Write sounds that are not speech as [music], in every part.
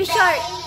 be short.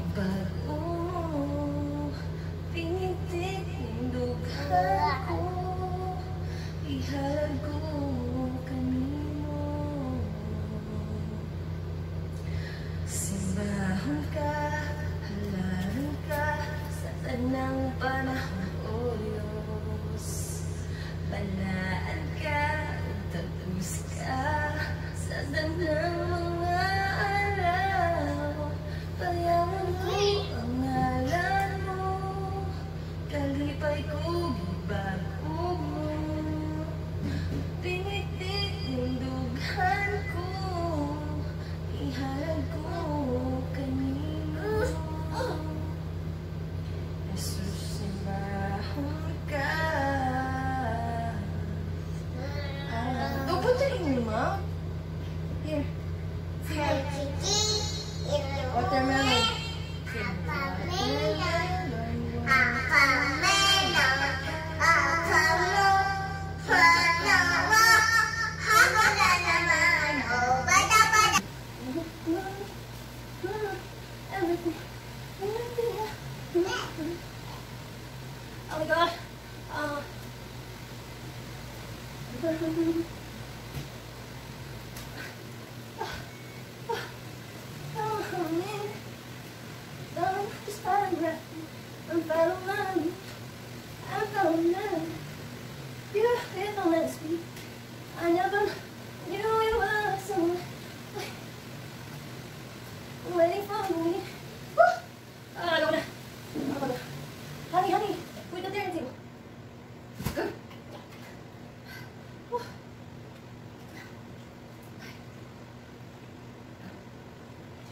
goodbye. Oh my god. Uh. [laughs]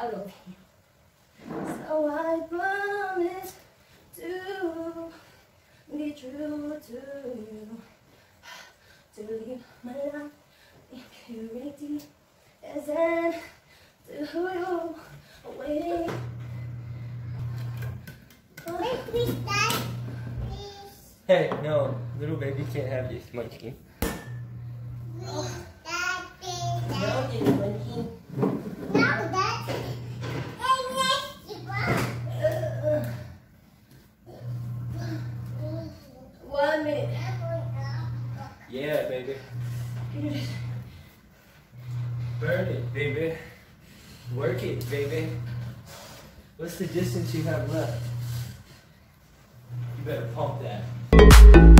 out of here. So I promise to be true to you, to live my life in purity as an to you away. Wait, Hey, no, little baby can't have this munchkin. Work it, baby. What's the distance you have left? You better pump that.